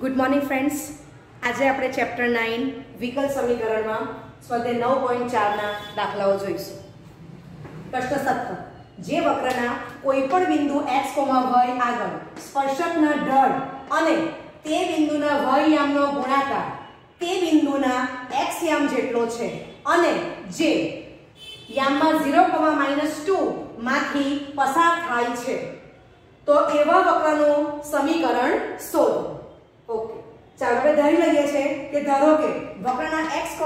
Good morning friends આજે આપણે chapter nine વિકલ સમીકરણમાં સ્વાધ્યાય નવ પોઈન્ટ ચારના દાખલાઓ જોઈશું. પ્રશ્ન સત્તર. જે વક્રના કોઈપણ બિંદુ એક્સ કોમા વય આગળ સ્પર્શકના ઢળ અને તે બિંદુના y યામનો ગુણાકાર તે બિંદુના એક્સ યામ જેટલો છે અને જે યામમાં 0, -2 માંથી પસાર થાય છે. તો એવા વક્રનું સમીકરણ શોધો. ચાલો આપણે ધારી લઈએ છે કે ધારો કે વક્રના x,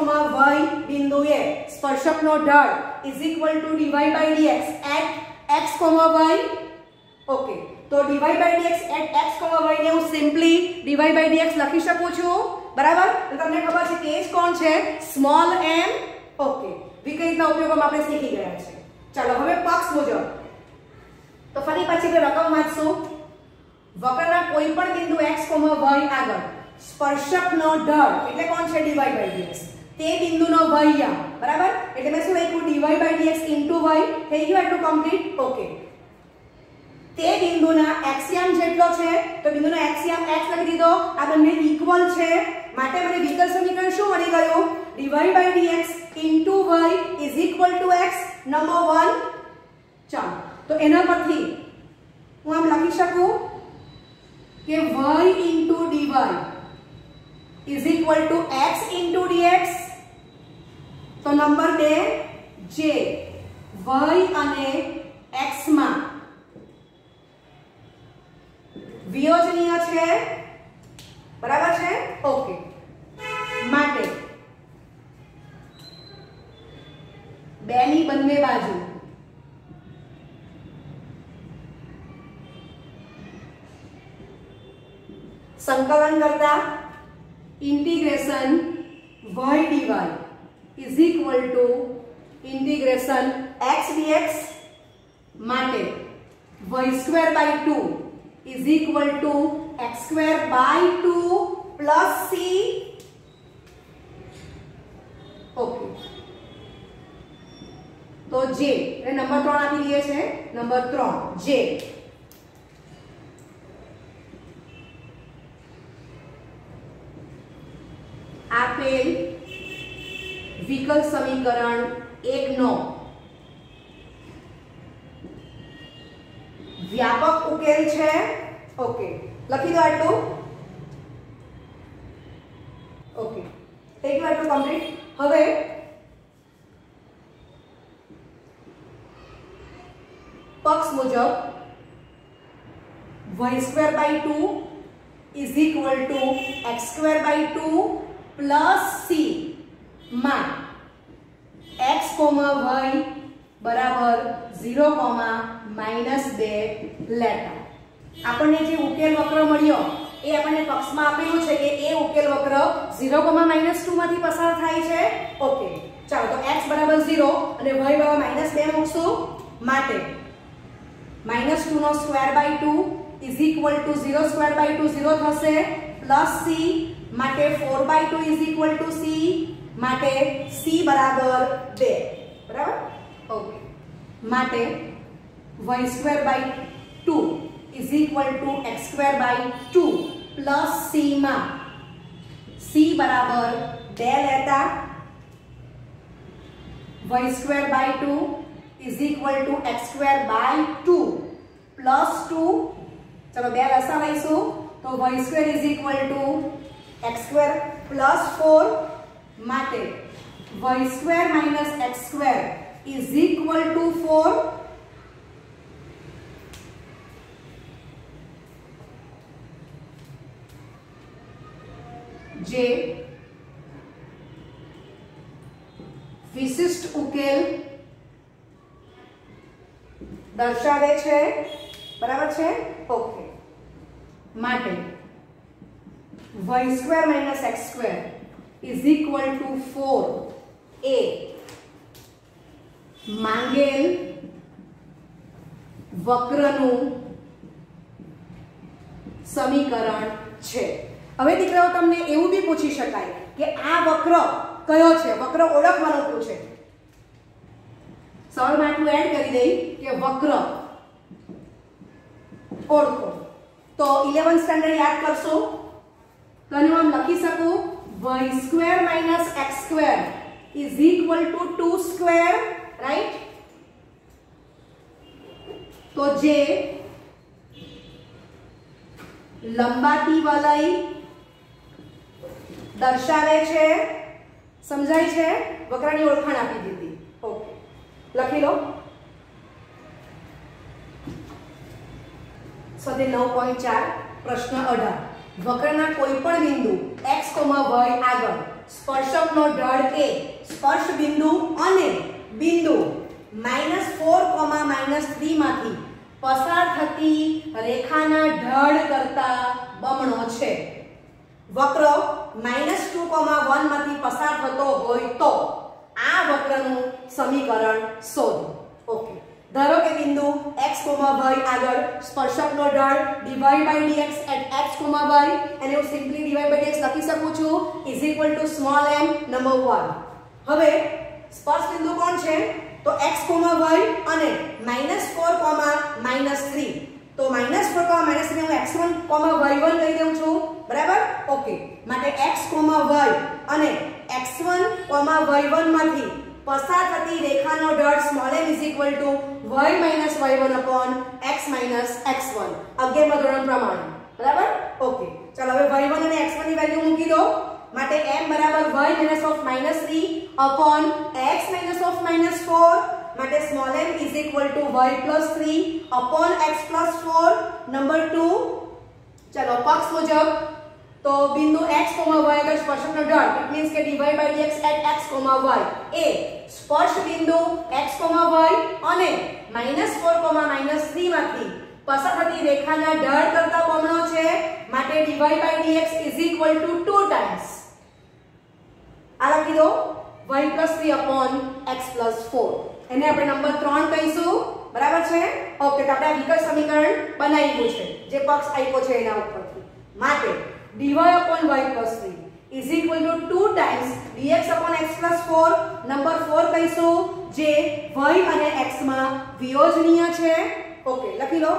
y બિંદુએ સ્પર્શકનો ઢળ is equal to dy by dx at x, y? Okay તો dy by dx at x, y ને હું સિમ્પલી dy by dx લખી શકું છું. બરાબર? તો તમને ખબર છે કે h કોણ છે? Small m. ઓકે વિકલિતના ઉપયોગમાં આપણે શીખી ગયા છે. ચાલો હવે પક્ષ મુજબ. તો ફરી પછી આપણે રકમ વાંચશું. વક્રના કોઈ પણ બિંદુ x, y આગળ. સ્પર્શકનો ઢળ. એટલે કોણ છે dy by dx? તે બિંદુનો y બરાબર? એટલે મેં શું લખ્યું? dy by dx y થઈ ગયું એટલું કમ્પ્લીટ ઓકે. તે બિંદુના x યામ જેટલો છે, તો બિંદુનો x યામ x લખી દીધો. આ બંને ઇક્વલ છે. માટે મને વિકલ સમીકરણ શું મળી ગયું? dy by dx y is equal to x number 1 ચાલો. તો એના પરથી હું આમ લખી શકું કે y dy. Is equal to x into dx. તો નંબર 2 જે y અને x માં વિયોજનીય છે. બરાબર છે? ઓકે. માટે બેની બંને બાજુ સંકલન કરતા integration y dy is equal to integration x dx માટે y square by 2 is equal to x square by 2 plus c okay તો જે નંબર 3 આપી દઈએ છે નંબર 3 જે આપેલ વિકલ સમીકરણ એક નો વ્યાપક ઉકેલ છે. ઓકે, લખી દો આટલું. ઓકે થઈ ગયું આટલું કમ્પ્લીટ હવે પક્ષ મુજબ y square by two is equal to x square by two plus C માં x, y બરાબર 0, માઇનસ 2 લેતા. આપણને જે ઉકેલ વક્ર મળ્યો એ આપણને પક્ષમાં આપેલું છે કે એ ઉકેલ વક્ર 0, માઇનસ 2 માંથી પસાર થાય છે. ઓકે ચાલો તો x બરાબર 0 અને y બરાબર માઇનસ 2 મૂકશું. માટે minus 2 no square by 2 is equal to 0 square by 2 0 થશે. પ્લસ c માટે 4 by 2 is equal to c. માટે c બરાબર 2 બરાબર? ઓકે માટે y square by 2 is equal to x square by 2 plus c માં. C બરાબર 2 લેતા y square by 2 is equal to x square by 2 plus 2 ચલો બે લસા લઈશું. તો y square is equal to x square plus 4 માટે y square minus x square is equal to 4 જે વિશિષ્ટ ઉકેલ દર્શાવે છે. બરાબર છે? ઓકે માટે y square minus x square is equal to 4 એ માંગેલ વક્રનું સમીકરણ છે. હવે દીકરાઓ, તમને એવું બી પૂછી શકાય કે આ વક્ર કયો છે? વક્ર ઓળખવાનું પૂછે સરળમાં આટલું એડ કરી દઈ કે વક્ર ઓળખો. તો 11 સ્ટાન્ડર્ડ યાદ કરશો? તો હું લખી શકું? Y square minus x square is equal to two square right તો જે લંબાતી વલય દર્શાવે છે સમજાય છે વકરાની ઓળખાણ આપી દીધી ઓકે લખી લો સ્વાધ્યાય નવ પોઈન્ટ ચાર પ્રશ્ન અઢાર વક્રના કોઈ પણ બિંદુ x, y આગળ. સ્પર્શકનો ઢળ કે સ્પર્શ બિંદુ અને બિંદુ minus four comma minus three માંથી પસાર થતી રેખાના ઢળ કરતા બમણો છે. વક્ર માઇનસ ટુ કોમા વનમાંથી પસાર થતો હોય તો આ વક્રનું સમીકરણ શોધો. ઓકે. ધારો કે બિંદુ x, y આગળ સ્પર્શકનો ઢળ dy dx at x, y અને હું સિમ્પલી dy dx લખી શકું છું is equal to small m number 1 હવે સ્પર્શ બિંદુ કોણ છે? તો x, y અને -4, -3 તો -4, -3 હું x1, y1 લઈ દઉં છું. બરાબર? ઓકે. માટે x, y અને x1, y1 માંથી પસાર થતી રેખાનો dot small m is equal to y minus y1 upon x minus x1 અગિયાર ધોરણ પ્રમાણે. બરાબર? ઓકે ચાલો હવે y1 અને x1 ની વેલ્યુ મૂકી દો. માટે m બરાબર y minus of minus 3 upon x minus of minus 4 માટે small m is equal to y plus 3 upon x plus 4 number 2 ચાલો પક્ષ મુજબ તો બિંદુ x, y આગળ સ્પર્શકનો ઢળ ઇટ મીન્સ કે dy dx at x, y એ સ્પર્શ બિંદુ x, y અને -4, -3 માંથી પસાર થતી રેખાના ડર કરતા બમણો છે માટે dy dx is equal to 2 times. આ લખી દો y 3 upon x 4 એને આપણે નંબર 3 કહીશું બરાબર છે? ઓકે તો આપણે વિકલ સમીકરણ બનાવ્યું છે જે પક્ષ આપ્યો છે એના ઉપરથી. માટે dy upon y plus 3 is equal to 2 times dx upon x plus 4 number 4 કહીશું, જે y અને x માં વિયોજનીય છે. ઓકે લખી લો.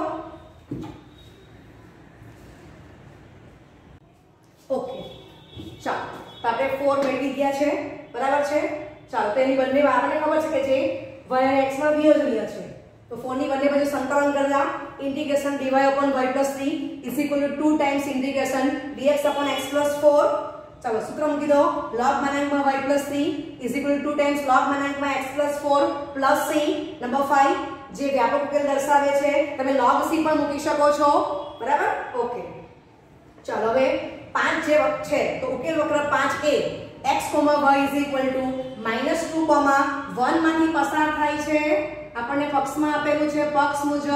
ઓકે ચાલો. તો આપણે 4 મેળવી ગયા છે. બરાબર છે? ચાલો, તો એની બંને આપણને ખબર છે કે જે y અને x માં વિયોજનીય છે. તો 4 ની બંને બાજુ સંકલન કરલા integration dy upon y plus c is equal to 2 times integration dx upon x plus 4 ચાલો સૂત્ર મૂકી દો log માનાંકમાં y plus c is equal to 2 times log માનાંકમાં x plus 4 plus c number 5 જે વ્યાપક ઉકેલ દર્શાવે છે તમે log c પણ મૂકી શકો છો બરાબર ઓકે ચાલો હવે 5 જે છે તો ઉકેલ વક્ર 5a x, y is equal to -2, 1 માંથી પસાર થાય છે આપણને પક્ષમાં આપેલું છે પક્ષ મુજબ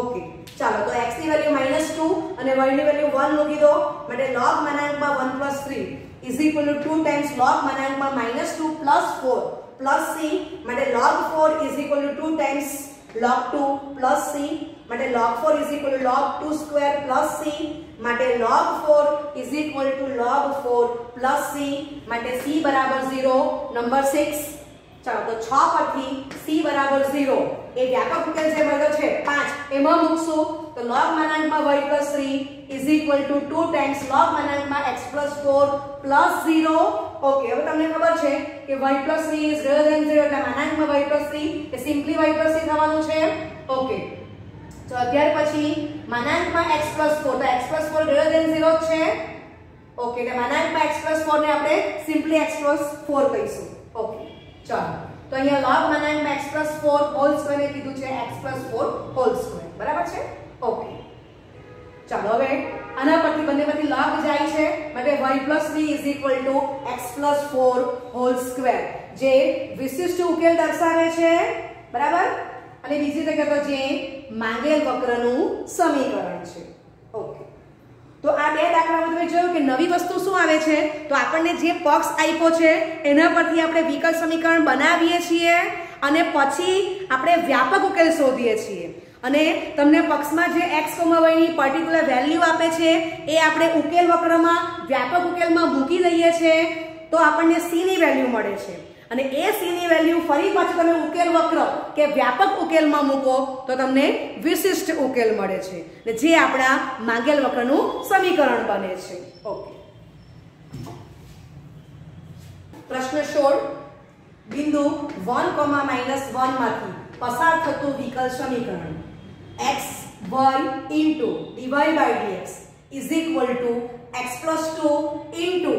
ઓકે ચાલો તો x ની વેલ્યુ -2 અને y ની વેલ્યુ 1 મૂકી દો માટે log માનાંકમાં 1 3 is equal to 2 times log માનાંકમાં -2 4 plus c માટે log 4 is equal to 2 times log 2 plus c માટે log 4 is equal to log 2 square c માટે log 4 is equal to log 4 plus c માટે c બરાબર 0 number 6 ચાલો તો 6 પરથી c બરાબર 0 એ વ્યાપક ઉકેલ જે મળ્યો છે 5 એમાં મૂકશું તો log માનાંકમાં y 3 is equal to 2 times log માનાંકમાં x 4 પ્લસ 0 ઓકે હવે તમને ખબર છે કે y 3 ઇઝ ગ્રેટર ધેન 0 એટલે માનાંકમાં y 3 એ સિમ્પલી y 3 થવાનું છે. ઓકે તો અગિયાર પછી માનાંકમાં x 4 તો x 4 ગ્રેટર ધેન 0 છે. ઓકે એટલે માનાંકમાં x 4 ને આપણે સિમ્પલી x 4 કહીશું. ઓકે ચાલો. તો અહીંયા log મેં x 4 હોલ સ્ક્વેર ને કીધું છે, x 4 હોલ સ્ક્વેર બરાબર છે? ઓકે ચાલો હવે આના પરથી બંને પરથી log જાય છે, માટે y 3 is equal to x 4 whole square જે વિશિષ્ટ ઉકેલ દર્શાવે છે. બરાબર? અને બીજી જગ્યા તો જે માંગેલ વક્રનું સમીકરણ છે. તો આ બે દાખલામાં તમે જોયું કે નવી વસ્તુ શું આવે છે? તો આપણને જે પક્ષ આપ્યો છે, એના પરથી આપણે વિકલ્પ સમીકરણ બનાવીએ છીએ અને પછી આપણે વ્યાપક ઉકેલ શોધીએ છીએ. અને તમને પક્ષમાં જે એક્સ કોમાવાયની પર્ટિક્યુલર વેલ્યુ આપે છે, એ આપણે ઉકેલ વક્રમાં, વ્યાપક ઉકેલમાં મૂકી દઈએ છીએ, તો આપણને સીની વેલ્યુ મળે છે. અને એ c ની વેલ્યુ ફરી પાછું તમે ઉકેલ વક્ર કે વ્યાપક ઉકેલમાં મૂકો, તો તમને વિશિષ્ટ ઉકેલ મળે છે. જે આપણા માંગેલ વક્રનું સમીકરણ બને છે. ઓકે પ્રશ્ન સોળ. બિંદુ વન કોમા માઇનસ વનમાંથી પસાર થતું વિકલ સમીકરણ. X y into dy by dx is equal to x plus two into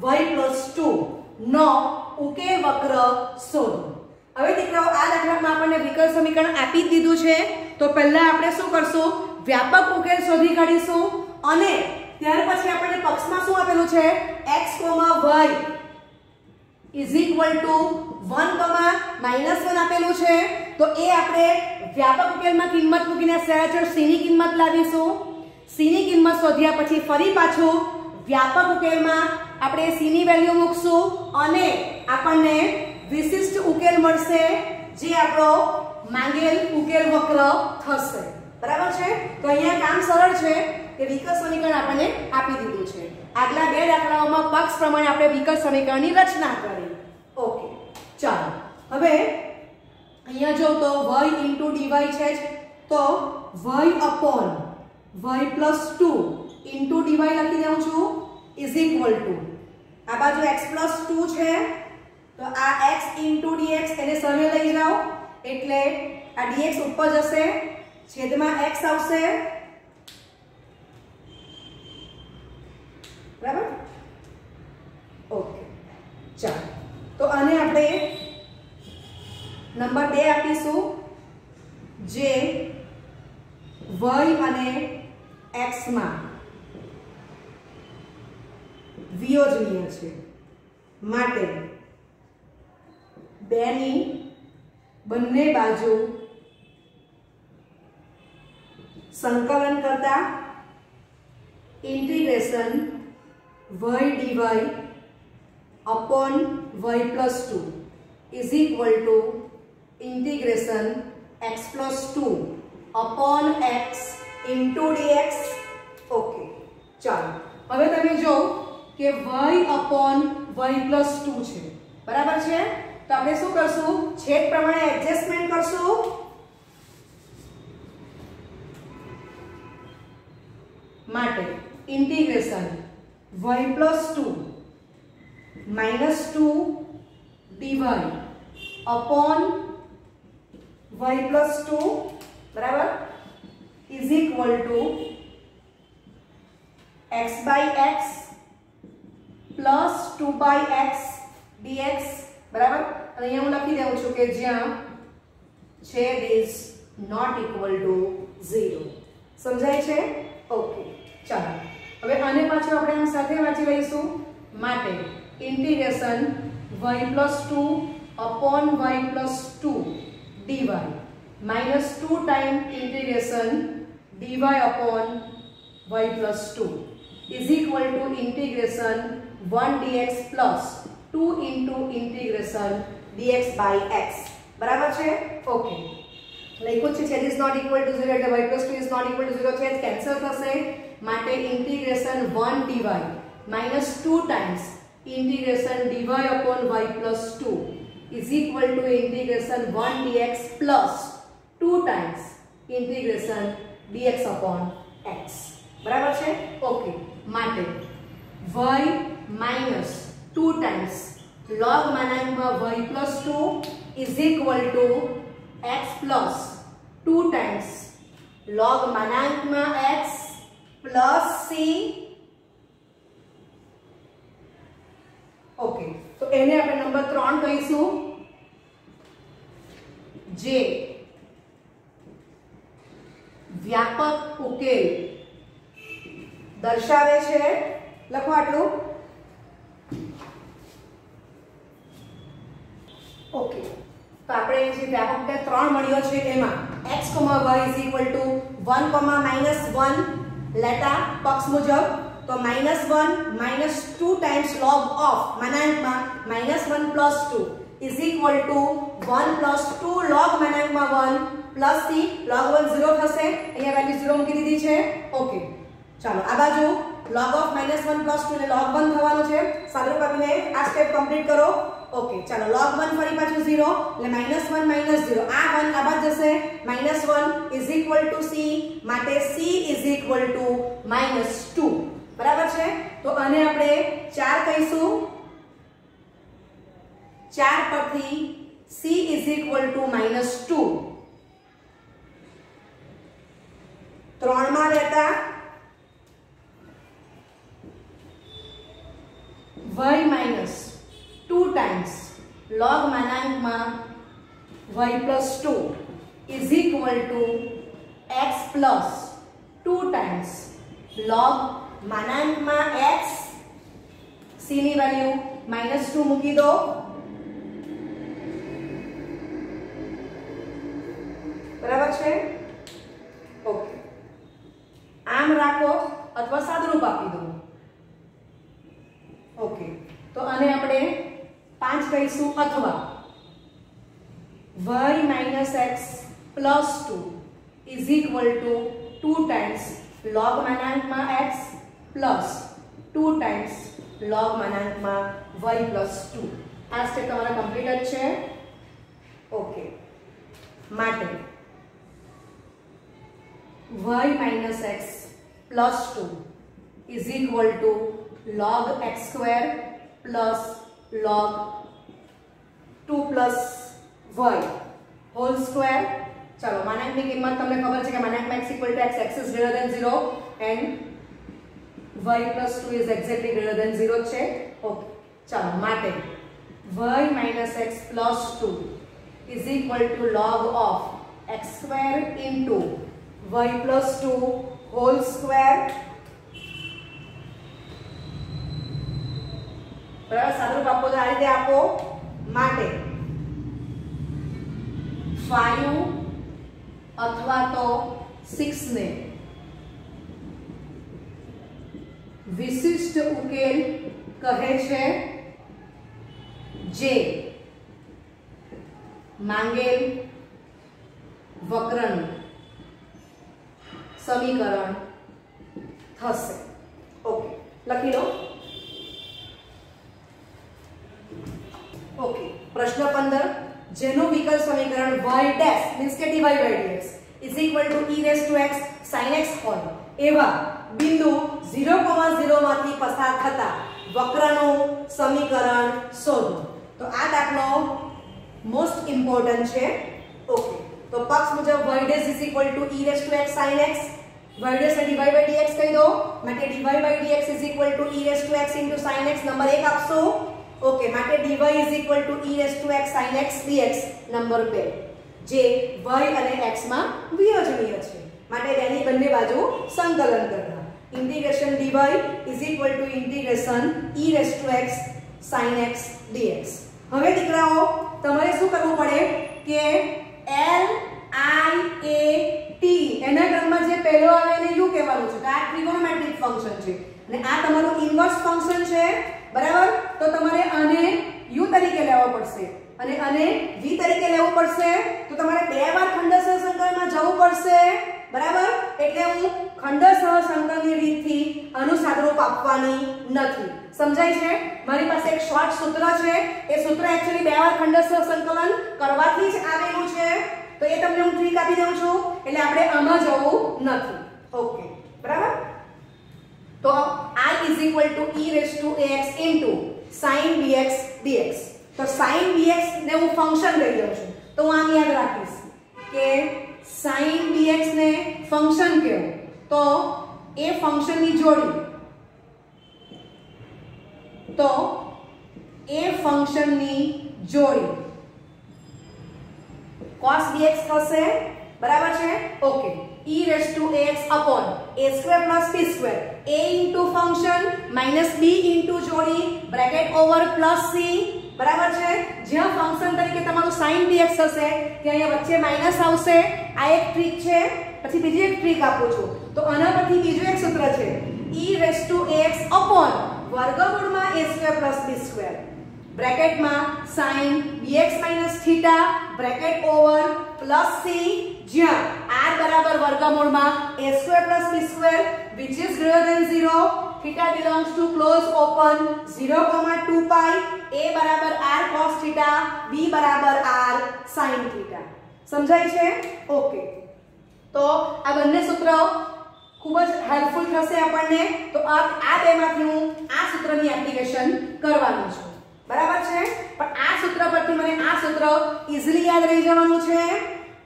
y plus two નો ઉકેલ વક્ર શોધો હવે દીકરાઓ આ દાખલામાં આપણને વિકલ સમીકરણ આપી દીધું છે. તો પહેલા આપણે શું કરશું? વ્યાપક ઉકેલ શોધી કાઢીશું અને ત્યાર પછી આપણને પક્ષમાં શું આપેલું છે? x, y is equal to one comma minus one આપેલું છે. તો એ આપણે વ્યાપક ઉકેલમાં કિંમત મૂકીને સહેજ સીની કિંમત લાવીશું. સીની કિંમત શોધ્યા પછી ફરી પાછું વ્યાપક ઉકેલમાં આપણે સી ની વેલ્યુ મૂકશું અને આપણને વિશિષ્ટ ઉકેલ મળશે જે આપણો માંગેલ ઉકેલ વક્ર થશે. બરાબર છે? તો અહીંયા કામ સરળ છે કે વિકલ સમીકરણ આપણને આપી દીધું છે. આગલા બે દાખલાઓમાં પક્ષ પ્રમાણે આપણે વિકલ સમીકરણની રચના કરી. ઓકે, ચાલો. હવે અહીંયા જો તો y ડીવાય છે જ, તો y upon y plus two into dy લખી દઉં છું. ઇઝ ઇક્વલ ટુ આ બાજુ x પ્લસ ટુ છે, તો આ x ઇન્ટુ dx એને સામે લઈ જાઓ. એટલે આ dx ઉપર જશે, છેદમાં x આવશે. બરાબર? ઓકે ચાલો. તો આને આપણે નંબર બે આપીશું, જે y અને x માં વિયોજનીય છે માટે બેની બંને બાજુ સંકલન કરતા integration y dy upon y plus 2 is equal to integration x plus 2 upon x into dx okay ચાલો હવે તમે જો કે y upon y plus 2 છે. બરાબર છે? તો આપણે શું કરશું? છેદ પ્રમાણે એડજસ્ટમેન્ટ કરશું. માટે integration y plus 2 minus 2 dy upon y plus 2 બરાબર? is equal to x by x plus 2 by x dx બરાબર અને અહીંયા હું લખી દઉં છું કે જ્યાં છેદ is not equal to 0 સમજાય છે ઓકે ચાલો હવે આને પાછું આપણે આમ સાથે વાંચી લઈશું માટે integration y 2 upon y 2 dy minus 2 time integration dy upon y plus 2 is equal to integration 1 dx plus 2 into integration dx by x બરાબર છે ઓકે લખ્યું છે છેદ ઇઝ નોટ ઇક્વલ ટુ 0 એટલે y 2 is not equal to 0 છેદ cancel થશે માટે integration 1 dy minus 2 times integration dy upon y plus 2 is equal to integration 1 dx plus 2 times integration dx upon x બરાબર છે okay માટે y minus 2 times log માનાંકમાં y plus 2 is equal to x plus 2 times log માનાંકમાં x plus c okay તો એને આપણે number 3 કહીશું જે વ્યાપક ઉકેલ દર્શાવે છે લખો આટલું ઓકે તો આપણે જે વ્યાપક બે ત્રણ મળ્યો છે એમાં x, y 1, -1 લેટા પક્ષ મુજબ તો -1 -2 ટાઈમ્સ log of માનાંકમાં -1 2 is equal to 1 2 log મનાંકમાં 1 plus c log one zero થશે. અહીંયા વેલ્યુ ઝીરો મૂકી દીધી છે. ઓકે ચાલો આ બાજુ log of -1 2 ને log 1 થવાનું છે. સાદરૂપ આપીને આ સ્ટેપ કમ્પ્લીટ કરો. ઓકે ચાલો, log 1 ફરી પાછું 0 એટલે -1 0 આ 1 આ બાદ જશે. -1 is equal to c, માટે c is equal to -2 બરાબર છે? તો આને આપણે 4 કહીશું. 4 પરથી c -2 ત્રણમાં y minus two times log માનાંકમાં y plus two is equal to x plus two times log માનાંકમાં x. C ની વેલ્યુ માઇનસ ટુ મૂકી દો. અથવા y minus x plus 2 is equal to 2 times log માનાંકમાં x plus 2 times log માનાંકમાં y plus 2 આ step તમારા complete જ છે ઓકે માટે y minus x plus 2 is equal to log x square plus log 2 plus y whole square ચાલો માનાંકની કિંમત તમને ખબર છે કે માનાંકમાં x equal to x x is greater than 0 and y plus 2 is exactly greater than 0 છે okay ચાલો માટે y minus x plus 2 is equal to log of x square into y plus 2 whole square બરાબર સાદુરૂપ આપો તો આ રીતે આપો માટે ફાઈવ અથવા તો સિક્સને વિશિષ્ટ ઉકેલ કહે છે જે માંગેલ વક્રનું સમીકરણ થશે. ઓકે લખી લો. ઓકે પ્રશ્ન 15 જેનું વિકલ સમીકરણ y ડેશ મીન્સ કે dy by dx is equal to e raised to x sin x હોય એવા બિંદુ 0, 0 માંથી પસાર થતા વક્રનું સમીકરણ શોધો તો આ દાખલો મોસ્ટ ઇમ્પોર્ટન્ટ છે ઓકે તો પક્ષ મુજબ y dash is equal to e raised to x sin x y dash dy dx કહી દો માટે dy by dx is equal to e raised to x into sin x number 1 આપશો okay માટે dy is equal to e raised to x sin x dx number 2 જે y અને x માં વિયોજનીય છે. માટે તેની બંને બાજુ સંકલન કરવા integration dy is equal to integration e raised to x sin x dx. હવે દીકરાઓ, તમારે શું કરવું પડે કે l i a t, એના ક્રમમાં જે પહેલો આવે એને u કહેવાનું છે. તો આ ટ્રિગોનોમેટ્રિક ફંક્શન છે. અને આ તમારું ઇન્વર્સ ફંક્શન છે. બરાબર? તો તમારે આને યુ તરીકે લેવો પડશે. અને આને વી તરીકે લેવું પડશે. તો તમારે બે વાર ખંડસહ સંકલનમાં જવું પડશે. બરાબર? એટલે હું ખંડસહ સંકલનની રીતથી આનું સાદરૂપ આપવાની નથી. સમજાય છે? મારી પાસે એક શોર્ટ સૂત્ર છે. એ સૂત્ર એક્ચ્યુઅલી બે વાર ખંડસહ સંકલન કરવાથી જ આવેલું છે. તો એ તમને હું ટ્રીક આપી દઉં છું. એટલે આપણે આમાં જવું નથી. ઓકે બરાબર? તો i is equal to e raised to ax into sin bx dx. તો sin bx ને હું ફંક્શન લઈ લઉં છું. તો હું આમ યાદ રાખીશ કે sin bx ને ફંક્શન કહેવું તો એ ફંક્શનની જોડી. તો એ ફંક્શનની જોડી. cos dx થશે. બરાબર છે? Okay. E raised to ax upon a square plus b square a into function minus b into જોડી bracket over plus c બરાબર છે જ્યાં ફંક્શન તરીકે તમારું sin dx હશે ત્યાં અહીંયા વચ્ચે માઇનસ આવશે આ એક ટ્રીક છે પછી બીજી એક ટ્રીક આપું છું તો આના પરથી બીજું એક સૂત્ર છે e raised to ax upon વર્ગમૂળમાં a square plus b square બ્રેકેટમાં sin bx minus theta bracket over plus c જ્યાં r બરાબર વર્ગમૂળમાં a square plus b square which is greater than 0 થીટા belongs to close open 0,2 pi. A બરાબર r cos theta b બરાબર r sin theta સમજાય છે? Okay તો આ બંને સૂત્રો ખૂબ જ હેલ્પફુલ થશે આપણને. તો આ બેમાંથી હું આ સૂત્રની એપ્લિકેશન કરવાનું છું. બરાબર છે? પણ આ સૂત્ર પરથી મને આ સૂત્ર ઈઝીલી યાદ રહી જવાનું છે.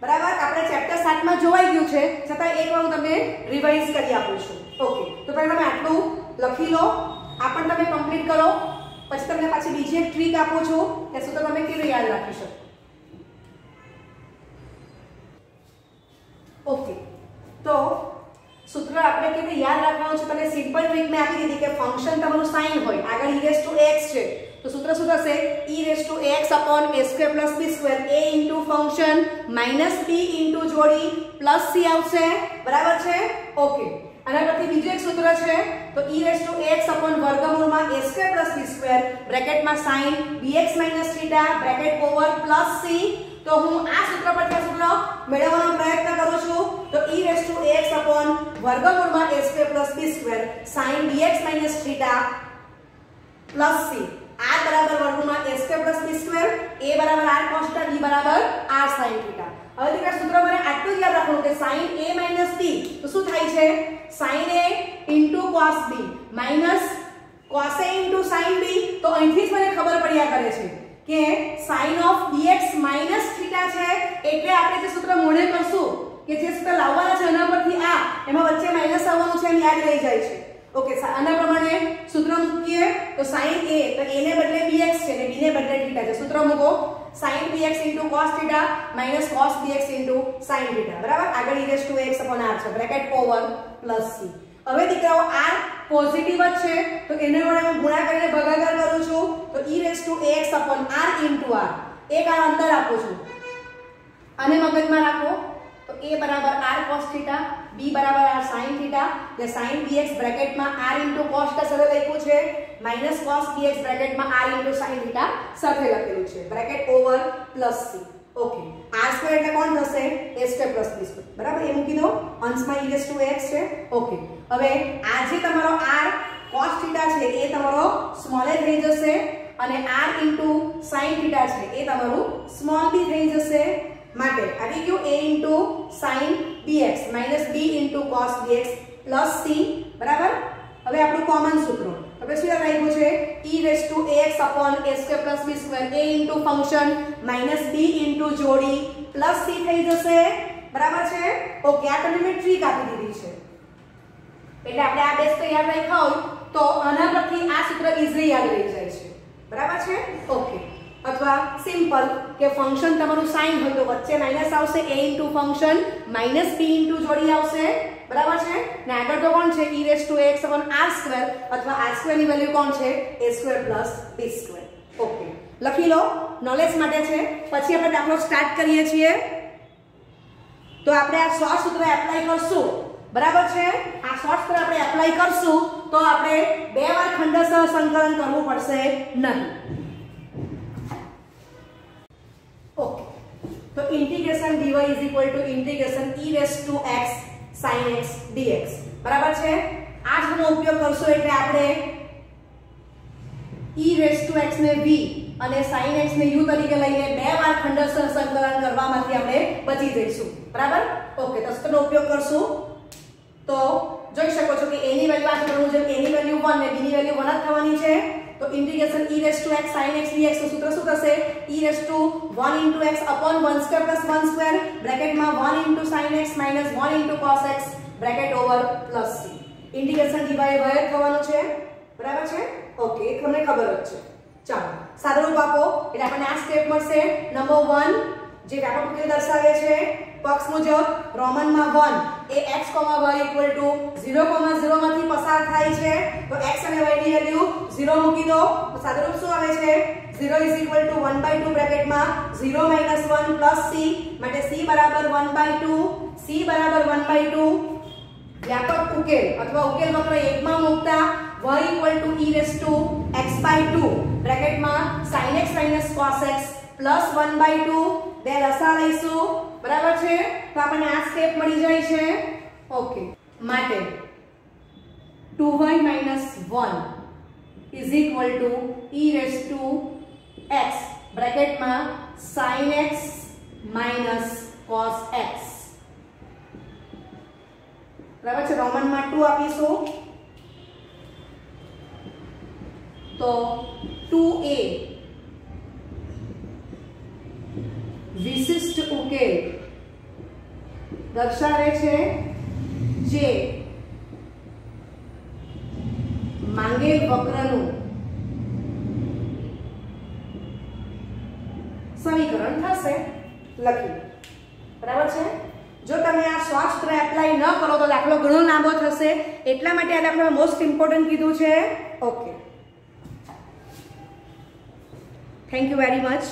બરાબર? આપણે ચેપ્ટર સાતમાં જોવાઈ ગયું છે. છતાં એકવાર હું તમને રિવાઇઝ કરી આપું છું. ઓકે તો પહેલાં તમે આટલું લખી લો. આ પણ તમે કમ્પ્લીટ કરો. પછી તમને પાછી બીજી એક ટ્રીક આપું છું. કે સૂત્ર તમે કેવી યાદ રાખી શકો? ઓકે તો સૂત્ર આપણે કેવી યાદ રાખવાનું છે? તમને સિમ્પલ ટ્રીક મેં આપી દીધી કે ફંક્શન તમારું સાઇન હોય. આગળ e ટુ એક્સ છે. તો સૂત્ર શું થશે? e raise to x upon a square plus b square a into function minus b into જોડી પ્લસ c આવશે. બરાબર છે? ઓકે આના પરથી બીજું એક સૂત્ર છે, તો e raise to x upon વર્ગમૂળમાં a square plus b square બ્રેકેટમાં sin bx minus theta bracket over plus c. તો હું આ સૂત્ર પરથી સૂત્ર મેળવવાનો પ્રયત્ન કરું છું. તો e raise to x upon વર્ગમૂળમાં a square plus b square sin bx minus theta plus c. r બરાબર વર્ગમૂળમાં a square plus b square a બરાબર r cos θ b બરાબર r sin θ હવે દીકરા સૂત્ર મને આટલું જ યાદ રાખવાનું કે sin a b તો શું થાય છે sin a cos b minus cos a sin b તો અહીંથી જ મને ખબર પડ્યા કરે છે કે sin of dx θ છે એટલે આપણે જે સૂત્ર મોડે કરશું કે જે સૂત્ર લાવવાના છે એના પરથી આ એમાં વચ્ચે માઈનસ આવવાનું છે એમ યાદ રહી જાય છે ઓકે આના પ્રમાણે સૂત્ર મૂકીએ તો sin a તો a ને બદલે bx છે અને b ને બદલે θ છે સૂત્ર મૂકો sin bx cos θ cos bx sin θ બરાબર આગળ e raised to x r છે બ્રેકેટ ઓવર પ્લસ c હવે દીકરાઓ r પોઝિટિવ જ છે તો એને વડે હું ગુણા કરીને ભાગાકાર કરું છું તો e raised to x r r એક આ અંદર આપું છું અને મગજમાં રાખો તો a બરાબર r cos θ p બરાબર r sin થીટા, એટલે બી dx બ્રેકેટમાં આર ઇન્ટુ cos થીટા સાથે લખ્યું છે? માઇનસ બી dx બ્રેકેટમાં r ઇન્ટુ sin થીટા સાથે લખેલું છે. Bracket over plus c. Okay. r square એટલે કોણ થશે? a square plus b square. બરાબર? એ મૂકી દો. અંશમાં e ટુ x છે. ઓકે. હવે આ જે તમારો r cos થીટા છે, એ તમારો સ્મોલે થઈ જશે. અને આર r sin થીટા છે, એ તમારું સ્મોલ બી થઈ જશે. માટે આવી ગયું a sin bx b cos bx c, બરાબર? હવે આપણું કોમન સૂત્ર. હવે શું રાખ્યું છે? E raise to ax upon a square plus b square. A into function minus b into જોડી પ્લસ c થઈ જશે. બરાબર છે? ઓકે, આ તમને મેં ટ્રીક આપી દીધી છે. એટલે આપણે આ બેસ તો યાદ રાખ્યા હોય, તો આના પરથી આ સૂત્ર ઇઝી યાદ રહી જાય છે. બરાબર છે? ઓકે. અથવા સિમ્પલ કે ફંક્શન તમારું સાઇન હોય તો વચ્ચે માઇનસ આવશે a into function minus b into જોડી આવશે. બરાબર છે? ને આગળ તો કોણ છે? E raise to x upon r square અથવા આર સ્ક્વેરની વેલ્યુ કોણ છે? A square plus b square okay લખી લો. નોલેજ માટે છે. પછી આપણે દાખલો સ્ટાર્ટ કરીએ છીએ. તો આપણે આ શોર્ટ સૂત્ર એપ્લાય કરશું. બરાબર છે? આ શોર્ટ સૂત્ર આપણે એપ્લાય કરશું તો આપણે બે વાર ખંડસહ સંકલન કરવું પડશે નહીં ઓકે તો integration dy is equal to integration e raise to x sin x dx. બરાબર છે? આ જનો ઉપયોગ કરશો એટલે આપણે e રેસ ટુ x ને v અને sin x ને u તરીકે લઈને બે વાર ખંડસર સંકલન કરવામાંથી આપણે બચી જઈશું. બરાબર? ઓકે તેનો ઉપયોગ કરશું. તો જોઈ શકો છો કે a ની વેલ્યુ આ સૂત્ર જેમ a ની વેલ્યુ 1 ને b ની વેલ્યુ 1 જ થવાની છે. તો integration e raise to x, sin x dx નું સૂત્ર શું થશે? e raise to 1 into x upon 1 square plus 1 square, બ્રેકેટમાં 1 into sin x minus 1 into cos x, bracket over plus c. Integration dy y થવાનું છે? બરાબર છે? Okay તમને ખબર જ છે. ચાલો, સાદું રૂપ આપો. એટલે આપણને આ સ્ટેપ મળશે. નંબર 1 જે વ્યાપક ઉકેલ દર્શાવે છે, પક્ષ મુજબ, રોમનમાં 1 એ x y 0 0 માંથી પસાર થાય છે. તો x અને y ની વેલ્યુ 0 મૂકી દો. તો સાદુરૂપ શું આવે છે? 0 1/2 બ્રેકેટમાં 0 1 c માટે c 1/2 c 1/2 વ્યાપક ઉકેલ અથવા ઉકેલ વક્ર 1 માં મૂકતા y e x/2 બ્રેકેટમાં sin x cos x 1/2 બે લસા લઈશું. બરાબર છે? તો આપણને આ સ્ટેપ મળી જાય છે. ઓકે માટે 2y 1 is equal to e raised to x બ્રેકેટમાં sine x minus cos x બરાબર છે? રોમનમાં ટુ આપીશું. તો ટુ એ વિશિષ્ટ ઉકેલ. દર્શાવે છે જે માંગેલ વક્રનું સમીકરણ થશે લખી. બરાબર છે? જો તમે આ સ્વાસ્ત્ર એપ્લાય ન કરો તો દાખલો ઘણો લાંબો થશે. એટલા માટે આ દાખલો મોસ્ટ ઇમ્પોર્ટન્ટ કીધું છે. Okay thank you very much